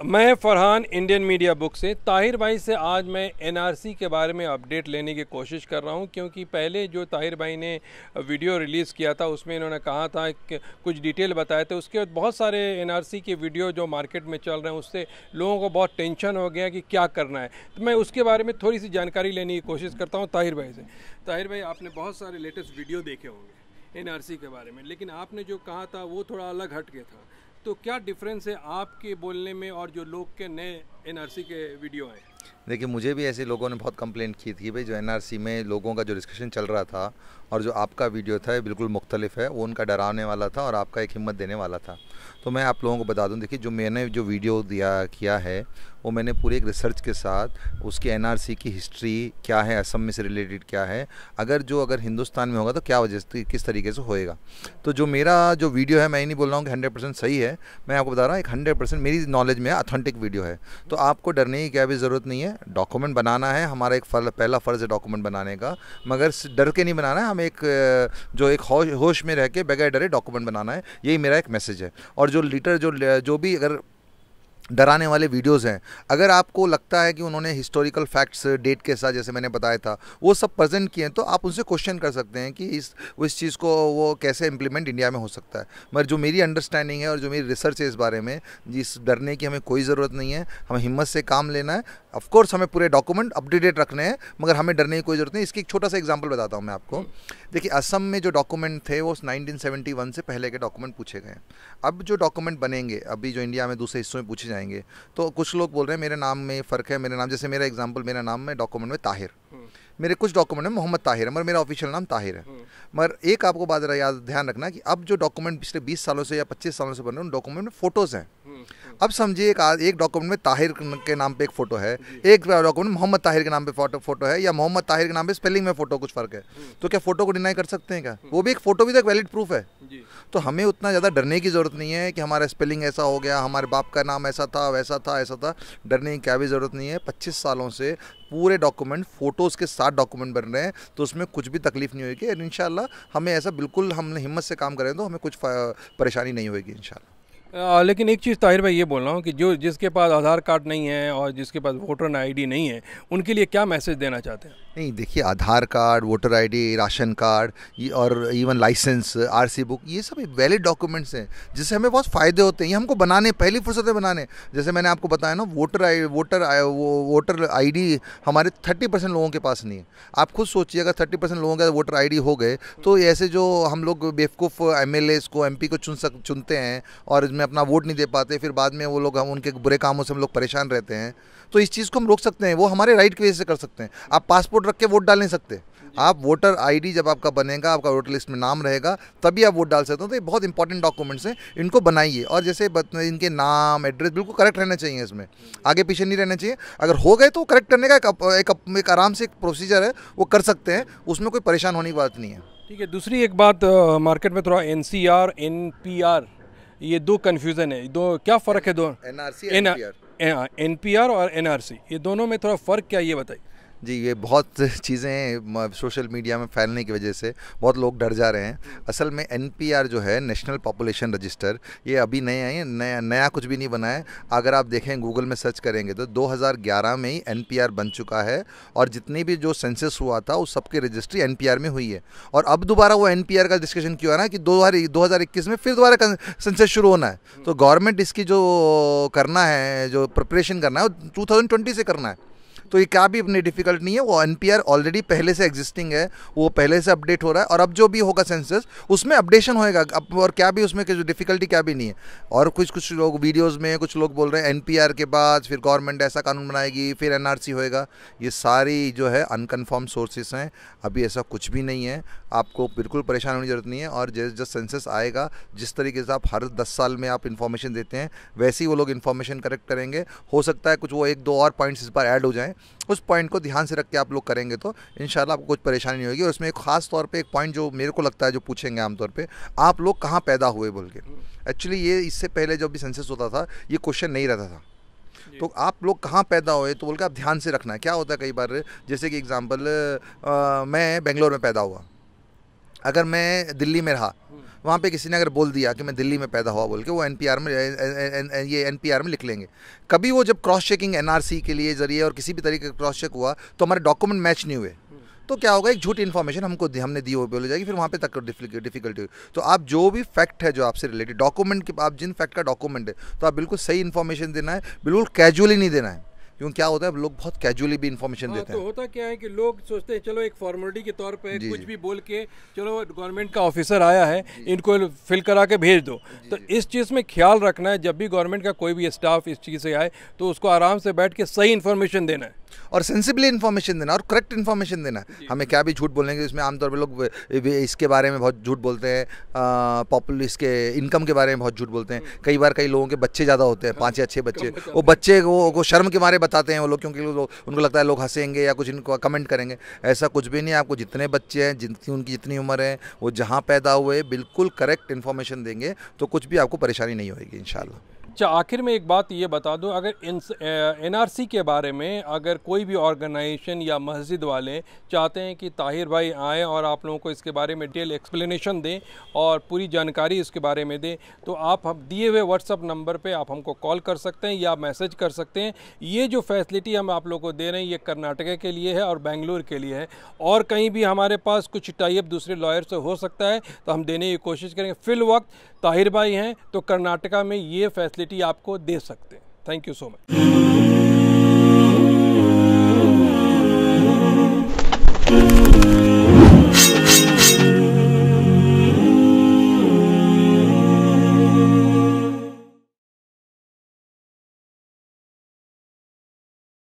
मैं Farhan Indian media book से। ताहिर भाई से आज मैं एनआरसी के बारे में अपडेट लेने की कोशिश कर रहा हूँ, क्योंकि पहले जो ताहिर भाई ने वीडियो रिलीज़ किया था, उसमें इन्होंने कहा था कुछ डिटेल बताए थे। उसके बाद बहुत सारे एनआरसी के वीडियो जो मार्केट में चल रहे हैं, उससे लोगों को बहुत टेंशन हो गया कि क्या करना है। तो मैं उसके बारे में थोड़ी सी जानकारी लेने की कोशिश करता हूँ ताहिर भाई से। ताहिर भाई, आपने बहुत सारे लेटेस्ट वीडियो देखे होंगे एनआरसी के बारे में, लेकिन आपने जो कहा था, वो थोड़ा अलग हट के था। तो क्या डिफरेंस है आपके बोलने में और जो लोग के नए एनआरसी के वीडियो हैं? देखिए, मुझे भी ऐसे लोगों ने बहुत कंप्लेंट की थी भाई, जो एनआरसी में लोगों का जो डिस्कशन चल रहा था और जो आपका वीडियो था, ये बिल्कुल मुख्तलिफ़ है। वो उनका डराने वाला था और आपका एक हिम्मत देने वाला था। तो मैं आप लोगों को बता दूँ, देखिए, जो मैंने जो वीडियो दिया, किया है वो मैंने पूरे एक रिसर्च के साथ उसकी एनआरसी की हिस्ट्री क्या है, असम में से रिलेटेड क्या है, अगर जो अगर हिंदुस्तान में होगा तो क्या वजह से, किस तरीके से होएगा। तो जो मेरा जो वीडियो है, मैं ही नहीं बोल रहा हूँ कि हंड्रेड परसेंट सही है, मैं आपको बता रहा हूँ, एक हंड्रेड परसेंट मेरी नॉलेज में अथेंटिक वीडियो है। तो आपको डरने की क्या भी ज़रूरत नहीं है डॉक्यूमेंट बनाना है, हमारा एक फल, पहला फ़र्ज़ है डॉक्यूमेंट बनाने का, मगर डर के नहीं बनाना है, हम एक जो एक होश में रह के बगैर डरे डॉक्यूमेंट बनाना है, यही मेरा एक मैसेज है। और जो लीटर जो जो भी अगर डराने वाले वीडियोस हैं। अगर आपको लगता है कि उन्होंने हिस्टोरिकल फैक्ट्स डेट के साथ जैसे मैंने बताया था वो सब प्रेजेंट किए हैं तो आप उनसे क्वेश्चन कर सकते हैं कि इस इस चीज़ को वो कैसे इम्प्लीमेंट इंडिया में हो सकता है। मगर जो मेरी अंडरस्टैंडिंग है और जो मेरी रिसर्च है इस बारे में जिस डरने की हमें कोई ज़रूरत नहीं है हमें हिम्मत से काम लेना है। ऑफकोर्स हमें पूरे डॉक्यूमेंट अपडेटेड रखने हैं मगर हमें डरने की कोई ज़रूरत नहीं। इसकी एक छोटा सा एग्ज़ाम्पल बताता हूँ मैं आपको। देखिए असम में जो डॉक्यूमेंट थे वो 1971 से पहले के डॉक्यूमेंट पूछे गए अब जो डॉक्यूमेंट बनेंगे अभी जो इंडिया में दूसरे हिस्सों में पूछे जाएँगे तो कुछ लोग बोल रहे हैं मेरे नाम में फ़र्क है मेरे नाम जैसे मेरा एग्ज़ाम्पल मेरा नाम में डॉक्यूमेंट में ताहिर हम्म। मेरे कुछ डॉक्यूमेंट में मोहम्मद ताहिर है मगर मेरा ऑफिशियल नाम ताहिर है हम्म। मगर एक आपको बात याद ध्यान रखना कि अब जो डॉक्यूमेंट पिछले 20 सालों से या 25 सालों से बन रहे हैं उन डॉक्यूमेंट में फ़ोटोज़ हैं अब समझिए एक एक डॉक्यूमेंट में ताहिर के नाम पे एक फ़ोटो है। एक डॉक्यूमेंट मोहम्मद ताहिर के नाम पे फ़ोटो फ़ोटो है या मोहम्मद ताहिर के नाम पे स्पेलिंग में फ़ोटो कुछ फ़र्क है। तो क्या फ़ोटो को डिनाई कर सकते हैं क्या? वो भी एक फ़ोटो भी तो एक वैलिड प्रूफ है। तो हमें उतना ज़्यादा डरने की ज़रूरत नहीं है कि हमारा स्पेलिंग ऐसा हो गया हमारे बाप का नाम ऐसा था वैसा था ऐसा था। डरने की क्या भी ज़रूरत नहीं है। पच्चीस सालों से पूरे डॉक्यूमेंट फ़ोटोज़ के साथ डॉक्यूमेंट बन रहे हैं तो उसमें कुछ भी तकलीफ़ नहीं होगी। इन हमें ऐसा बिल्कुल हमने हिम्मत से काम करें तो हमें कुछ परेशानी नहीं होगी इन आ, लेकिन एक चीज़ ताहिर भाई ये बोल रहा हूँ कि जो जिसके पास आधार कार्ड नहीं है और जिसके पास वोटर आईडी नहीं है उनके लिए क्या मैसेज देना चाहते हैं? नहीं देखिए Aadhaar card voter ID ration card और इवन लाइसेंस आरसी बुक ये सब वैलिड डॉक्यूमेंट्स हैं जिससे हमें बहुत फ़ायदे होते हैं। ये हमको बनाने पहली फुर्सत बनाने। जैसे मैंने आपको बताया ना वोटर आई वोटर वो वोटर आईडी हमारे थर्टी परसेंट लोगों के पास नहीं है। आप खुद सोचिए अगर थर्टी परसेंट लोगों के वोटर आईडी हो गए तो ऐसे जो हम लोग बेवकूफ़ एम को एमपी को चुन सक चुनते हैं और इसमें अपना वोट नहीं दे पाते फिर बाद में वो लोग हम उनके बुरे कामों से हम लोग परेशान रहते हैं। तो इस चीज़ को हम रोक सकते हैं वो हमारे राइट की वजह से कर सकते हैं। आप पासपोर्ट रख के वोट डाल नहीं सकते। आप वोटर आईडी जब आपका बनेगा आपका वोटर लिस्ट में नाम रहेगा तभी आप वोट डाल सकते हो। तो ये बहुत इंपॉर्टेंट डॉक्यूमेंट्स हैं इनको बनाइए। और जैसे इनके नाम एड्रेस बिल्कुल करेक्ट रहना चाहिए इसमें। आगे पीछे नहीं रहना चाहिए। अगर हो गए तो करेक्ट करने का एक, एक, एक आराम से एक प्रोसीजर है वो कर सकते हैं। उसमें कोई परेशान होने की बात नहीं है। ठीक है दूसरी एक बात मार्केट में थोड़ा एन सी आर ये दो कन्फ्यूज़न है। दो क्या फ़र्क है दोनों N R C N P R और एन आर सी ये दोनों में थोड़ा फ़र्क क्या ये बताइए। जी, ये बहुत चीज़ें सोशल मीडिया में फैलने की वजह से बहुत लोग डर जा रहे हैं। असल में एनपीआर जो है, नेशनल पॉपुलेशन रजिस्टर, ये अभी नए आए नया नया कुछ भी नहीं बना है। अगर आप देखें, गूगल में सर्च करेंगे तो 2011 में ही एनपीआर बन चुका है और जितनी भी जो सेंसस हुआ था, उस सबकी रजिस्ट्री एनपीआर में हुई है। और अब दोबारा वो एनपीआर का डिस्कशन क्यों ना कि दो हज़ार में फिर दोबारा सेंसस शुरू होना है। तो गवर्नमेंट इसकी जो करना है, जो प्रिपरेशन करना है, वो टू से करना है। तो ये क्या भी अपनी डिफ़िकल्ट नहीं है, वो एनपीआर ऑलरेडी पहले से एग्जिस्टिंग है, वो पहले से अपडेट हो रहा है और अब जो भी होगा सेंसस उसमें अपडेशन होएगा। अब और क्या भी उसमें डिफिकल्टी क्या भी नहीं है। और कुछ कुछ लोग वीडियोज़ में, कुछ लोग बोल रहे हैं एनपीआर के बाद फिर गवर्नमेंट ऐसा कानून बनाएगी, फिर एनआरसी होएगा। ये सारी जो है अनकन्फर्म सोर्सेस हैं। अभी ऐसा कुछ भी नहीं है। आपको बिल्कुल परेशान होने की ज़रूरत नहीं है और जैसे जब सेंसस आएगा, जिस तरीके से आप हर दस साल में आप इन्फॉर्मेशन देते हैं, वैसे ही वो लोग इन्फॉर्मेशन करेक्ट करेंगे। हो सकता है कुछ वो एक, दो और पॉइंट्स इस बार ऐड हो जाएँ। उस पॉइंट को ध्यान से रख के आप लोग करेंगे तो इन आपको कुछ परेशानी नहीं होगी। और उसमें एक खास तौर पर एक पॉइंट जो मेरे को लगता है जो पूछेंगे आमतौर पर आप लोग कहाँ पैदा हुए बोल के? एक्चुअली ये इससे पहले जब भी सेंसस होता था ये क्वेश्चन नहीं रहता था। तो आप लोग कहाँ पैदा हुए तो बोल के आप ध्यान से रखना है। क्या होता है कई बार जैसे कि एग्जांपल मैं बेंगलोर में पैदा हुआ। अगर मैं दिल्ली में रहा वहाँ पे किसी ने अगर बोल दिया कि मैं दिल्ली में पैदा हुआ बोल के, वो एनपीआर में ये एनपीआर में लिख लेंगे। कभी वो जब क्रॉस चेकिंग एनआरसी के लिए ज़रिए और किसी भी तरीके का क्रॉस चेक हुआ तो हमारे डॉक्यूमेंट मैच नहीं हुए। तो क्या होगा, एक झूठी इन्फॉर्मेशन हमको हमने दी हो बोले जाएगी, फिर वहाँ पे तक डिफिकल्टी तो आप जो भी फैक्ट है जो आपसे रिलेटेड डॉक्यूमेंट के, आप जिन फैक्ट का डॉक्यूमेंट है तो आप बिल्कुल सही इन्फॉर्मेशन देना है, बिल्कुल कैजुअली नहीं देना है। क्योंकि क्या होता है लोग बहुत कैजुअली भी इन्फॉर्मेशन हाँ, देते तो हैं। होता क्या है कि लोग सोचते हैं चलो एक फॉर्मेलिटी के तौर पे कुछ भी बोल के चलो गवर्नमेंट का ऑफिसर आया है इनको फिल करा के भेज दो। तो इस चीज़ में ख्याल रखना है जब भी गवर्नमेंट का कोई भी स्टाफ इस चीज़ से आए तो उसको आराम से बैठ के सही इन्फॉर्मेशन देना है। और सेंसिबली इन्फॉर्मेशन देना और करेक्ट इन्फॉर्मेशन देना। हमें क्या भी झूठ बोलेंगे इसमें आमतौर पर लोग इसके बारे में बहुत झूठ बोलते हैं पॉपुलर इसके इनकम के बारे में बहुत झूठ बोलते हैं। कई बार कई लोगों के बच्चे ज़्यादा होते हैं पाँच या छः बच्चे। वो बच्चे को शर्म के बारे बताते हैं वो लोग क्योंकि उनको लगता है लोग हंसेंगे या कुछ इनको कमेंट करेंगे। ऐसा कुछ भी नहीं आपको जितने बच्चे हैं जितनी उनकी जितनी उम्र है वो जहाँ पैदा हुए बिल्कुल करेक्ट इन्फॉर्मेशन देंगे तो कुछ भी आपको परेशानी नहीं होगी इन अच्छा आखिर में एक बात ये बता दूँ, अगर एन आर के बारे में अगर कोई भी ऑर्गेनाइजेशन या मस्जिद वाले चाहते हैं कि ताहिर भाई आएँ और आप लोगों को इसके बारे में डिटेल एक्सप्लेनेशन दें और पूरी जानकारी इसके बारे में दें तो आप हम, दिए हुए व्हाट्सअप नंबर पे आप हमको कॉल कर सकते हैं या मैसेज कर सकते हैं। ये जो फैसिलिटी हम आप लोग को दे रहे हैं, ये कर्नाटका के लिए है और बेंगलुरु के लिए है। और कहीं भी हमारे पास कुछ टाइप दूसरे लॉयर से हो सकता है तो हम देने की कोशिश करेंगे। फिल वक्त ताहिर भाई हैं तो कर्नाटका में ये फैसिलिटी आपको दे सकते हैं। Thank you so much